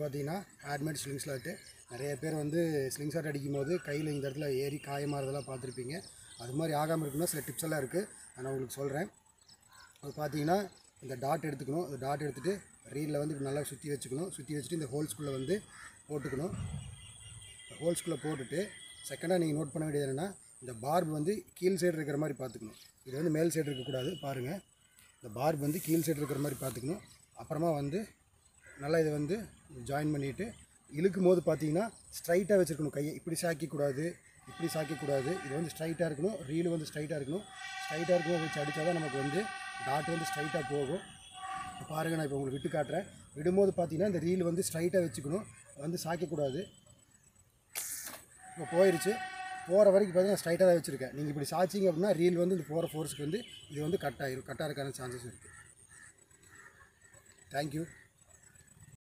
பார்த்தீங்கன்னா ஹேட்மேட் sling shot நிறைய பேர் வந்து ஸ்லிங் ஷாட் அடிக்கும் போது கையில் இந்த இடத்துல ஏறி காயமாறதெல்லாம் பார்த்துருப்பீங்க. அது மாதிரி ஆகாமல் இருக்குன்னா சில டிப்ஸ் எல்லாம் இருக்குது நான் உங்களுக்கு சொல்கிறேன் அது பார்த்தீங்கன்னா இந்த டாட் எடுத்துக்கணும். இந்த டாட் எடுத்துகிட்டு ரீலில் வந்து நல்லா சுற்றி வச்சுக்கணும். சுற்றி வச்சுட்டு இந்த ஹோல்ஸ்குள்ளே வந்து போட்டுக்கணும். ஹோல்ஸ்குள்ளே போட்டுட்டு செகண்டாக நீங்கள் நோட் பண்ண வேண்டியது என்னென்னா இந்த பார்ப் வந்து கீழ் சைடு இருக்கிற மாதிரி பார்த்துக்கணும். இது வந்து மேல் சைடு இருக்கக்கூடாது. பாருங்கள் இந்த பார்ப் வந்து கீழ் சைடு இருக்கிற மாதிரி பார்த்துக்கணும். அப்புறமா வந்து நல்லா இதை வந்து ஜாயின் பண்ணிவிட்டு இழுக்கும் போது பார்த்தீங்கன்னா ஸ்ட்ரைட்டாக வச்சுருக்கணும் கையை. இப்படி சாக்கிக்கூடாது இப்படி சாக்கிக்கூடாது இது வந்து ஸ்ட்ரைட்டாக இருக்கணும். ரீல் வந்து ஸ்ட்ரைட்டாக இருக்கணும். ஸ்ட்ரைட்டாக இருக்கணும் வச்சு அடித்தா தான் நமக்கு வந்து டாட் வந்து ஸ்ட்ரைட்டாக போகும். பாருங்கள் நான் இப்போ உங்களுக்கு விட்டு காட்டுறேன். விடும்போது பார்த்தீங்கன்னா இந்த ரீல் வந்து ஸ்ட்ரைட்டாக வச்சுக்கணும். வந்து சாய்க்கக்கூடாது. இப்போ போயிடுச்சு போகிற வரைக்கும் பார்த்தீங்கன்னா ஸ்ட்ரைட்டாக தான் வச்சுருக்கேன். நீங்கள் இப்படி சாய்ச்சிங்க அப்படின்னா ரீல் வந்து இந்த போகிற ஃபோர்ஸுக்கு வந்து இது வந்து கட் ஆயிரும். கட் ஆகிறதுக்கான சான்சஸ் இருக்குது தேங்க்யூ